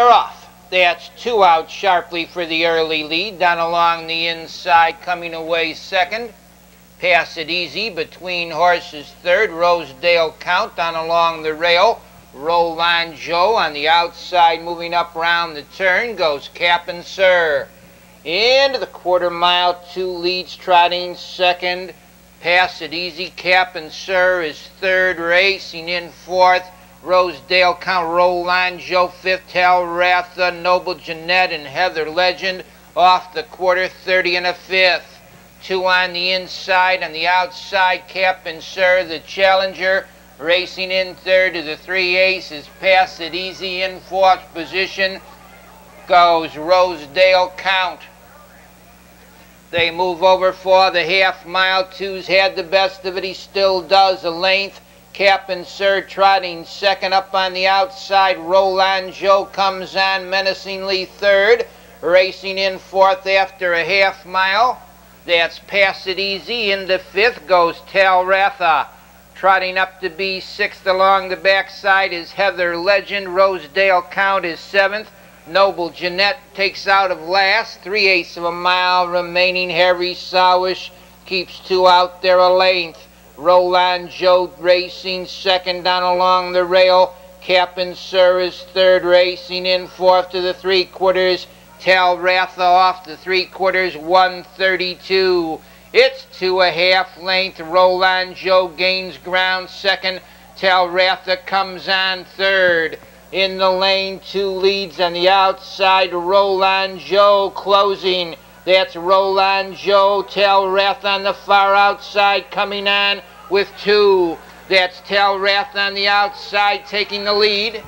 They're off. That's two out sharply for the early lead. Down along the inside, coming away second. Pass it easy between horses third. Rosedale Count down along the rail. Roll on Joe on the outside, moving up round the turn, goes Cap'n Sir. Into the quarter mile, two leads trotting second. Pass it easy, Cap'n Sir is third, racing in fourth. Rosedale Count, Roll on Joe, fifth, Ratha, Noble Jeanette, and Heather Legend off the quarter, 30 and a fifth. Two on the inside, on the outside, Cap'n Sir, the challenger. Racing in third to the three aces, pass it easy in fourth position. Goes Rosedale Count. They move over for the half mile. Two's had the best of it. He still does a length. Cap'n Sir trotting second up on the outside. Roland Joe comes on menacingly third. Racing in fourth after a half mile. That's Pass It Easy. Into fifth goes Talratha. Trotting up to be sixth along the backside is Heather Legend. Rosedale Count is seventh. Noble Jeanette takes out of last. Three eighths of a mile remaining. Harry Sowish keeps two out there a length. Roland Joe racing second down along the rail. Cap'n Sir is third racing in fourth to the three quarters. Tal Ratha off the three quarters 132. It's two a half length. Roland Joe gains ground second. Talratha comes on third. In the lane, two leads on the outside. Roland Joe closing. That's Roland Joe. Tell Rath on the far outside coming on with two. That's Tell Rath on the outside taking the lead.